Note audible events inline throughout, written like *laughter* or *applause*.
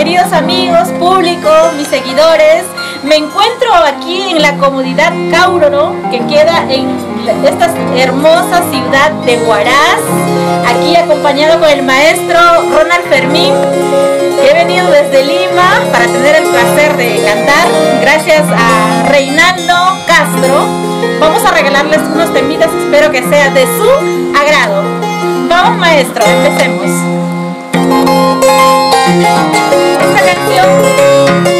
queridos amigos, público, mis seguidores. Me encuentro aquí en la comunidad Cauroro, que queda en esta hermosa ciudad de Huaraz. Aquí acompañado con el maestro Ronald Fermín, que he venido desde Lima para tener el placer de cantar. Gracias a Reinaldo Castro. Vamos a regalarles unos temitas, espero que sea de su agrado. Vamos maestro, empecemos. Esta canción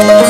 Música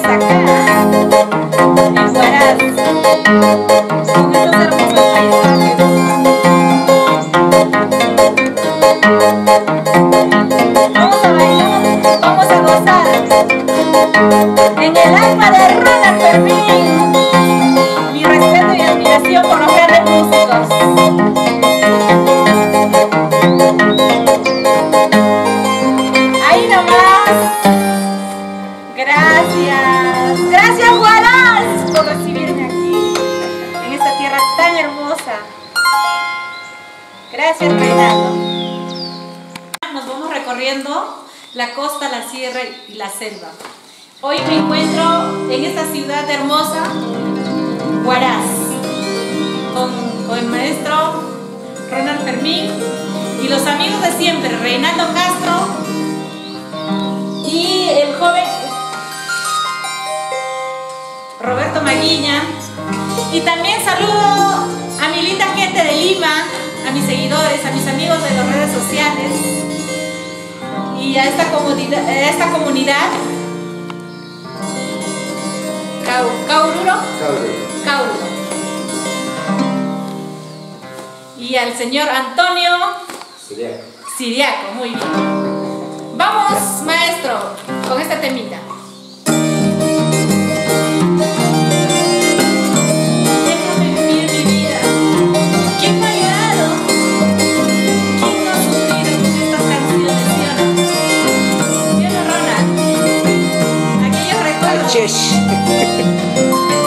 sacar. Y fueras Y los amigos de siempre, Reinaldo Castro y el joven Roberto Maguiña. Y también saludo a mi linda gente de Lima, a mis seguidores, a mis amigos de las redes sociales y a esta, comunidad, a esta comunidad. Caururo. Caururo. Y al señor Antonio Siriaco. Muy bien. Vamos, maestro, con esta temita. Déjame vivir mi vida. ¿Quién me ha llorado? ¿Quién va a sufrir en este asfalto de Siona? Siona Ronald. Aquellos recuerdos. ¡Ches! *laughs*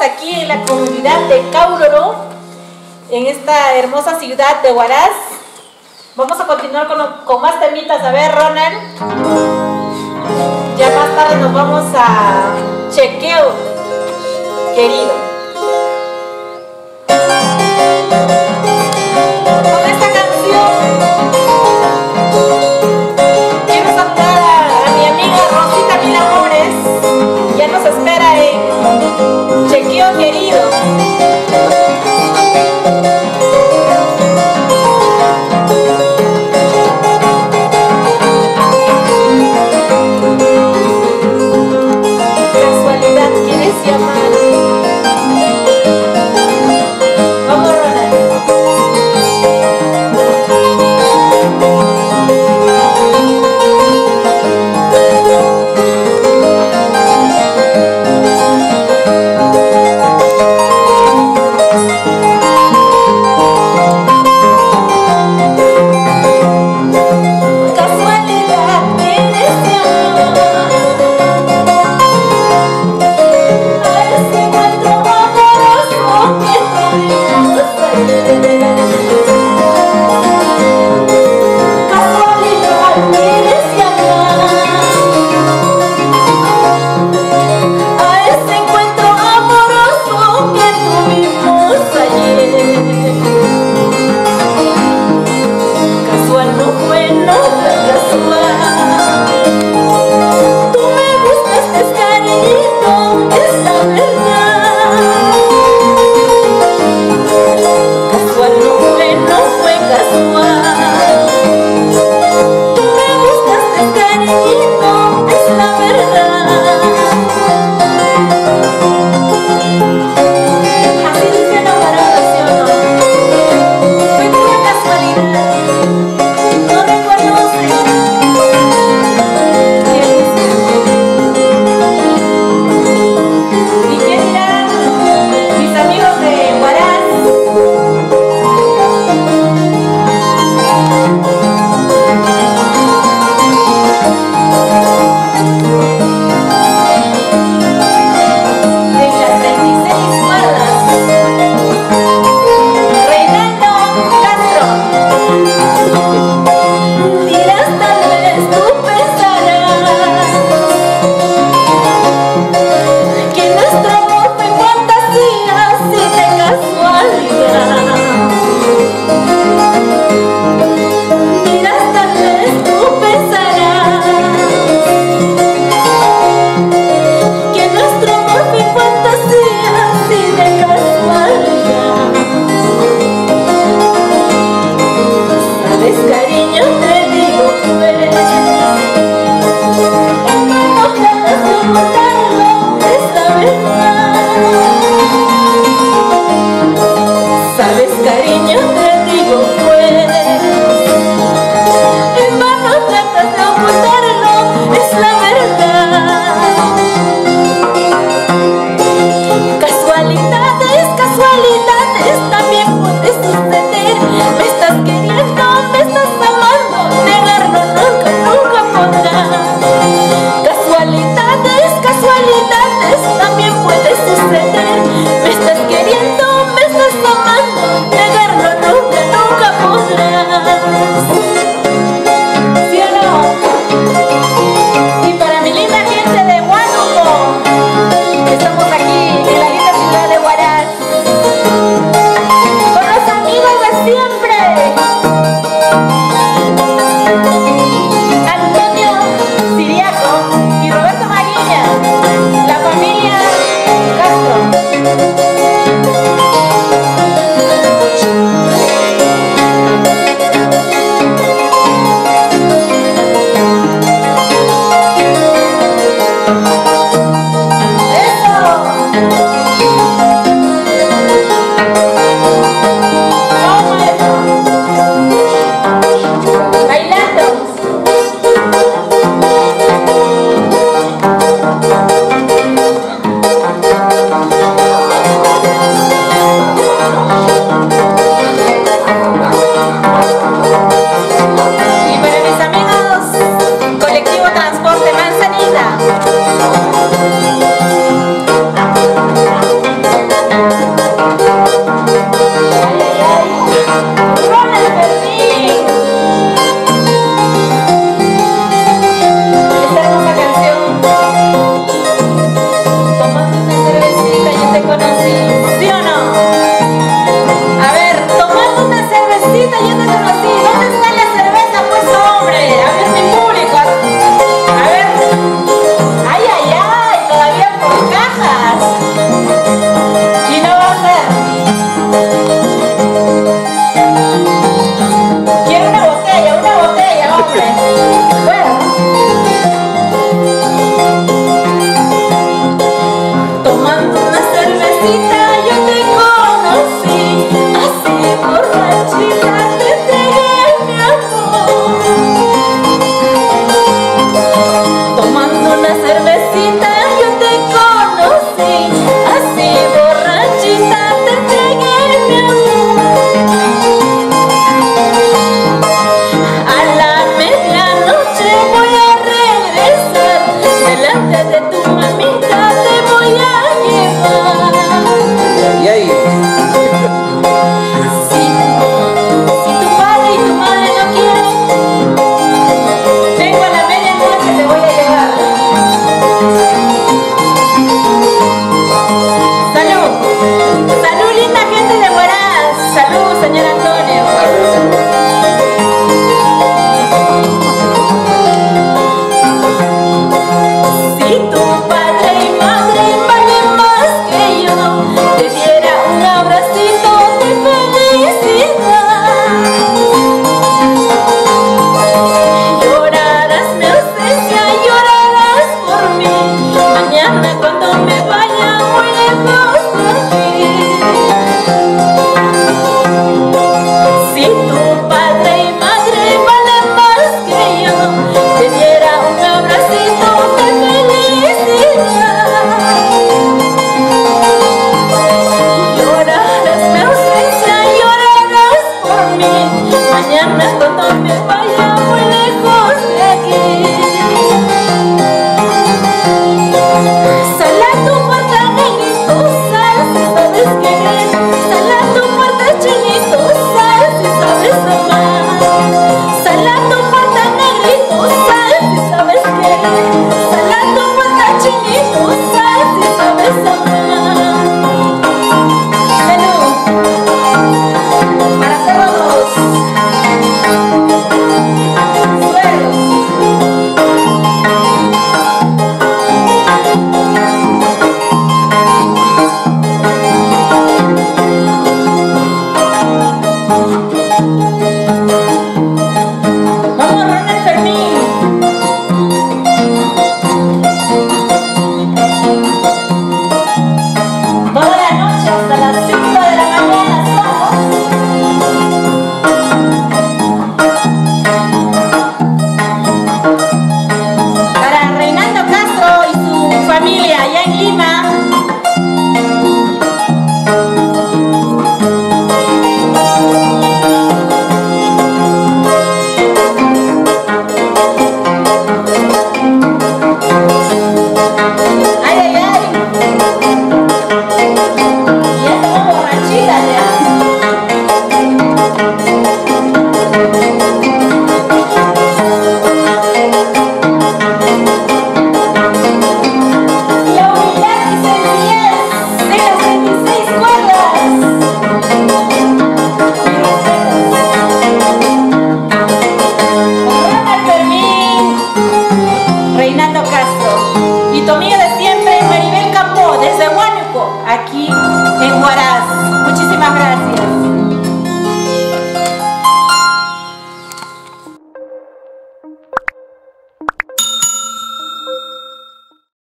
aquí en la comunidad de Cauroro, en esta hermosa ciudad de Huaraz. Vamos a continuar con, con más temitas. A ver, Ronald. Ya más tarde nos vamos a chequeo, querido.